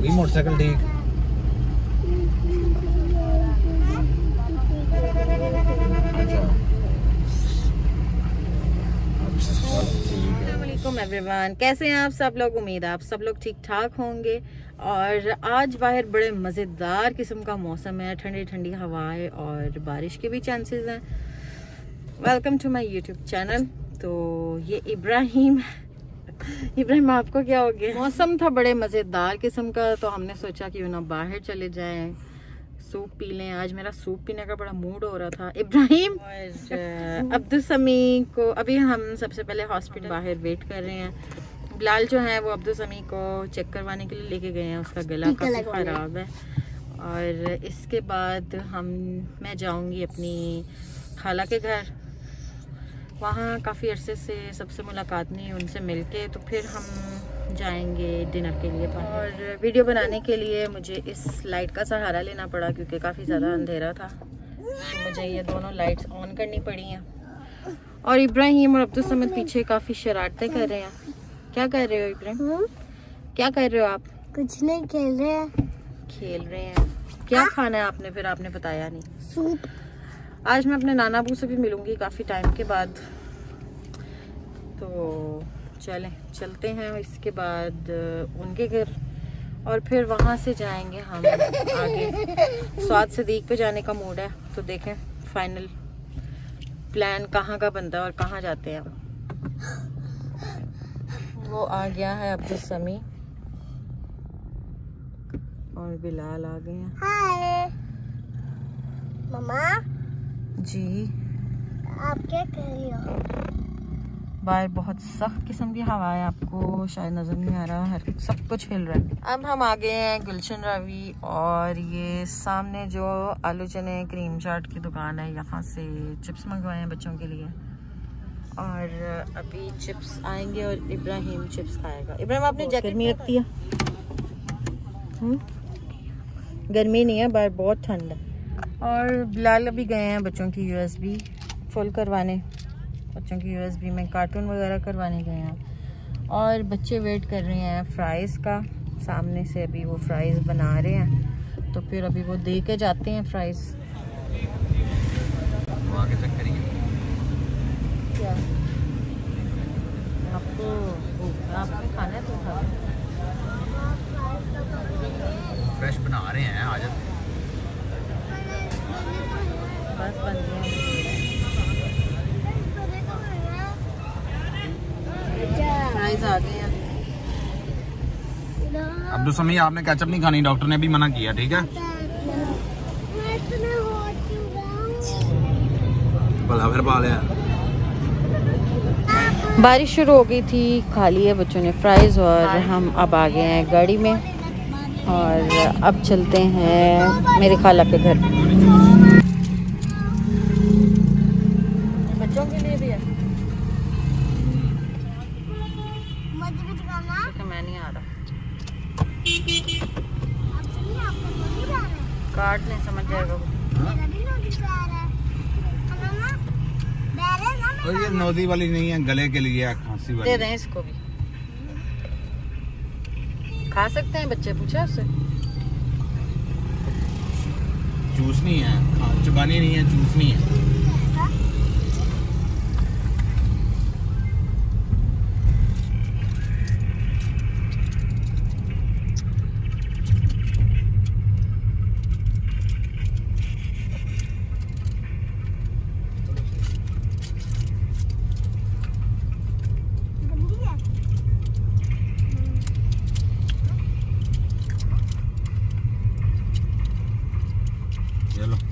होगी मोटरसाइकिल ठीक। एवरीवन कैसे हैं आप सब लोग? उम्मीद है आप सब लोग ठीक ठाक होंगे। और आज बाहर बड़े मज़ेदार किस्म का मौसम है। ठंडी ठंडी हवाएँ और बारिश के भी चांसेस हैं। Welcome to my YouTube channel तो ये इब्राहिम इब्राहिम आपको क्या हो गया? मौसम था बड़े मज़ेदार किस्म का तो हमने सोचा कि ना बाहर चले जाएँ सूप पी लें। आज मेरा सूप पीने का बड़ा मूड हो रहा था। इब्राहिम अब्दुल समी को अभी हम सबसे पहले हॉस्पिटल बाहर वेट कर रहे हैं। बिलाल जो है वो अब्दुल समी को चेक करवाने के लिए लेके गए हैं। उसका गला काफ़ी ख़राब है। और इसके बाद हम मैं जाऊँगी अपनी खाला के घर। वहाँ काफ़ी अरसे से सबसे मुलाकात नहीं उनसे मिलके तो फिर हम जाएँगे डिनर के लिए और वीडियो बनाने के लिए मुझे इस लाइट का सहारा लेना पड़ा क्योंकि काफ़ी ज़्यादा अंधेरा था। तो मुझे ये दोनों लाइट्स ऑन करनी पड़ी हैं। और इब्राहिम और अब्दुल समद पीछे काफ़ी शरारतें कर रहे हैं। क्या कर रहे हो इब्राहिम? हम्म, क्या कर रहे हो आप? कुछ नहीं खेल रहे हैं। खेल रहे हैं। क्या खाना है आपने? फिर आपने बताया नहीं। सूप। आज मैं अपने नाना बू से भी मिलूँगी काफ़ी टाइम के बाद। तो चलें, चलते हैं इसके बाद उनके घर। और फिर वहाँ से जाएँगे हम आगे। स्वाद सदीक पे जाने का मूड है तो देखें फाइनल प्लान कहाँ का बनता है और कहाँ जाते हैं वो आ गया है अब्दुल समी। और बिलाल आ गए हैं। मम्मा? जी। आप क्या कर रही हो? बाहर बहुत सख्त किस्म की हवा है आपको शायद नज़र नहीं आ रहा हर सब कुछ हिल रहा है। अब हम आ गए हैं गुलशन रवि और ये सामने जो आलू चने क्रीम चाट की दुकान है यहाँ से चिप्स मंगवाए हैं बच्चों के लिए। और अभी चिप्स आएँगे और इब्राहिम चिप्स खाएगा। इब्राहिम आपने जैकेट रखती है? हम्म? गर्मी नहीं है बाहर बहुत ठंड है। और बिलाल अभी गए हैं बच्चों की यूएसबी फुल करवाने। बच्चों की यूएसबी में कार्टून वगैरह करवाने गए हैं। और बच्चे वेट कर रहे हैं फ्राइज़ का। सामने से अभी वो फ्राइज़ बना रहे हैं। तो फिर अभी वो दे के जाते हैं फ्राइज़ आगे चेक करिए क्या? आपको आपको खाना है तो फ्रेश बना रहे हैं आज बस बन गया। फ्राइज़ आ गए हैं। अब्दुल समी आपने केचप नहीं खानी डॉक्टर ने भी मना किया ठीक है? भला फिर पा लिया। बारिश शुरू हो गई थी खा लिए बच्चों ने फ्राइज़ और हम अब आ गए हैं गाड़ी में। और अब चलते हैं मेरे खाला के घर। है कार्ड नहीं समझ जाएगा है है और ये नौदी वाली नहीं है गले के लिए खांसी वाली। दे दें इसको भी। खा सकते हैं बच्चे पूछा उससे? जूस नहीं है चुबानी नहीं है जूस नहीं है गंदी है चलो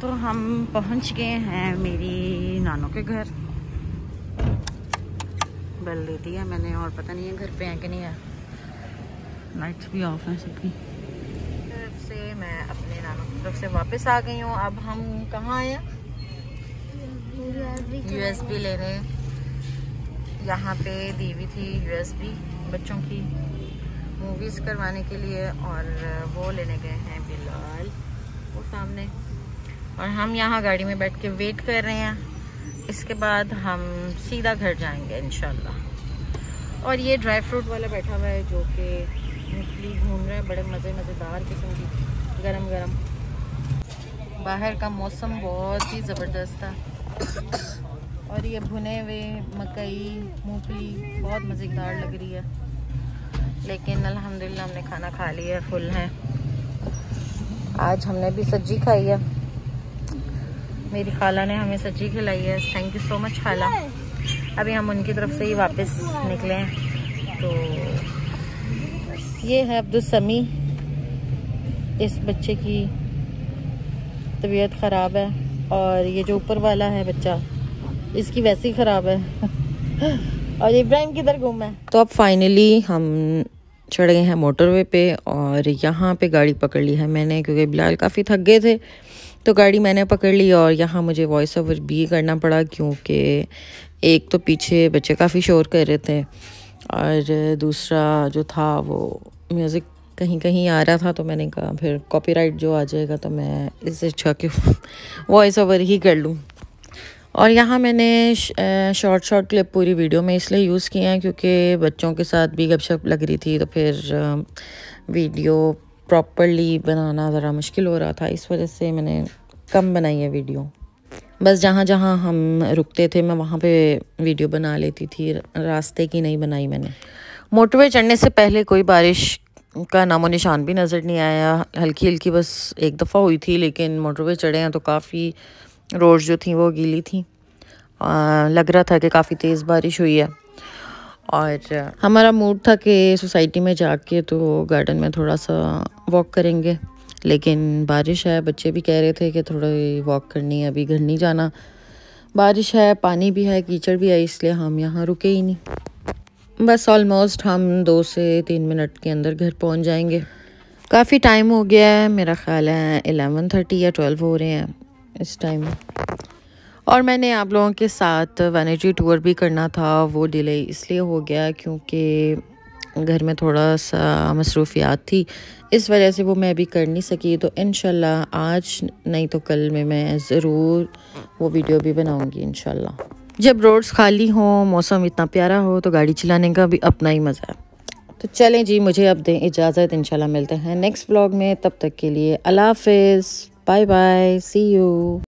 तो हम पहुँच गए हैं मेरी नानों के घर। बेल दे दी है मैंने और पता नहीं है घर पे है कि नहीं है। लाइट्स भी ऑफ़ हैं सबकी। तरफ़ से मैं अपने नानों की तरफ़ से वापस आ गई हूँ। अब हम कहाँ आए हैं यूएसबी लेने यहाँ पे दी हुई थी यूएसबी बच्चों की मूवीज़ करवाने के लिए और वो लेने गए हैं बिलाल। वो सामने। और हम यहाँ गाड़ी में बैठ के वेट कर रहे हैं। इसके बाद हम सीधा घर जाएँगे इनशाला और ये ड्राई फ्रूट वाला बैठा हुआ है जो कि मूंगफली घूम रहा है, बड़े मज़े मज़ेदार किस्म की गरम गरम बाहर का मौसम बहुत ही ज़बरदस्त था। और ये भुने हुए मकई, मूंगफली, बहुत मज़ेदार लग रही है। लेकिन अल्हम्दुलिल्लाह हमने खाना खा लिया है फुल है। आज हमने भी सब्ज़ी खाई है। मेरी खाला ने हमें सब्ज़ी खिलाई है। थैंक यू सो मच खाला। अभी हम उनकी तरफ़ से ही वापस निकले हैं। तो ये है अब्दुल समी। इस बच्चे की तबीयत ख़राब है और ये जो ऊपर वाला है बच्चा, इसकी वैसे ही ख़राब है। और इब्राहिम किधर घूम है? तो अब फाइनली हम चढ़ गए हैं मोटरवे पे और यहाँ पे गाड़ी पकड़ ली है मैंने, क्योंकि बिलाल काफ़ी थक गए थे। तो गाड़ी मैंने पकड़ ली और यहाँ मुझे वॉइस ओवर भी करना पड़ा क्योंकि एक तो पीछे बच्चे काफ़ी शोर कर रहे थे और दूसरा जो था वो म्यूज़िक कहीं कहीं आ रहा था तो मैंने कहा, फिर कॉपीराइट जो आ जाएगा तो मैं इससे अच्छा कि वॉइस ओवर ही कर लूँ। और यहाँ मैंने शॉर्ट शॉर्ट क्लिप पूरी वीडियो में इसलिए यूज़ किए हैं क्योंकि बच्चों के साथ भी गपशप लग रही थी तो फिर वीडियो प्रॉपरली बनाना ज़रा मुश्किल हो रहा था। इस वजह से मैंने कम बनाई है वीडियो। बस जहाँ जहाँ हम रुकते थे मैं वहाँ पे वीडियो बना लेती थी। रास्ते की नहीं बनाई मैंने। मोटरवे चढ़ने से पहले कोई बारिश का नामो निशान भी नज़र नहीं आया। हल्की हल्की बस एक दफ़ा हुई थी लेकिन मोटरवे चढ़े हैं तो काफ़ी रोड जो थी वो गीली थी। आ, लग रहा था कि काफ़ी तेज़ बारिश हुई है। और हमारा मूड था कि सोसाइटी में जाके तो गार्डन में थोड़ा सा वॉक करेंगे, लेकिन बारिश है, बच्चे भी कह रहे थे कि थोड़ा वॉक करनी है, अभी घर नहीं जाना। बारिश है, पानी भी है, कीचड़ भी है, इसलिए हम यहाँ रुके ही नहीं। बस ऑलमोस्ट हम दो से तीन मिनट के अंदर घर पहुँच जाएँगे। काफ़ी टाइम हो गया है, मेरा ख्याल है एलेवन थर्टी या ट्वेल्व हो रहे हैं इस टाइम और मैंने आप लोगों के साथ वैनिटी टूर भी करना था, वो डिले इसलिए हो गया क्योंकि घर में थोड़ा सा मसरूफियात थी इस वजह से वो मैं अभी कर नहीं सकी तो इन आज नहीं तो कल में मैं ज़रूर वो वीडियो भी बनाऊँगी इन जब रोड्स खाली हों, मौसम इतना प्यारा हो तो गाड़ी चलाने का भी अपना ही मज़ा है तो चलें जी, मुझे अब दें इजाज़त, इंशाल्लाह मिलते हैं नेक्स्ट व्लॉग में, तब तक के लिए अल्लाह हाफिज़ बाय bye. See you.